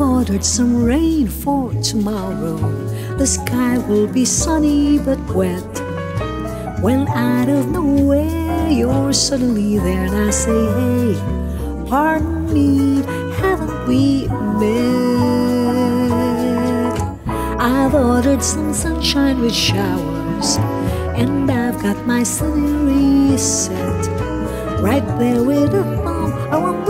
ordered some rain for tomorrow. The sky will be sunny but wet. When out of nowhere you're suddenly there, and I say, Hey, pardon me, haven't we met? I've ordered some sunshine with showers, and I've got my scenery set. Right there with a thumb,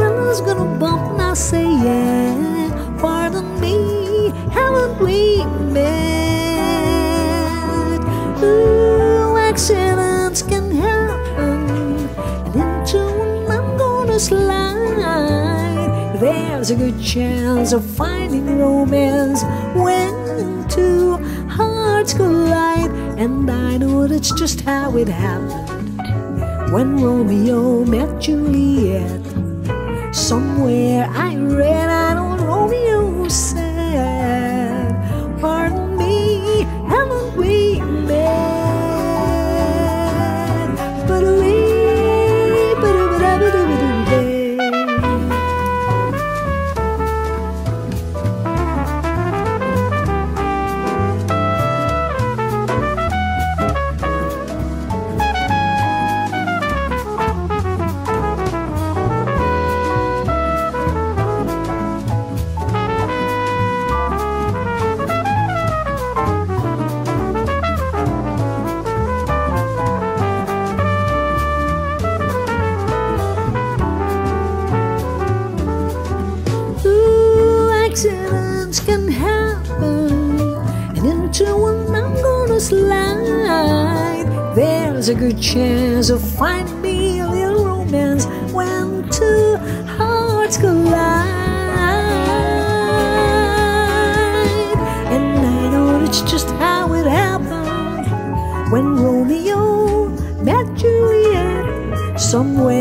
Slide. There's a good chance of finding romance when two hearts collide, and I know that's just how it happened when Romeo met Juliet. Accidents can happen, and into one I'm gonna slide. There's a good chance of finding me a little romance when two hearts collide. And I know it's just how it happened when Romeo met Juliet. Somewhere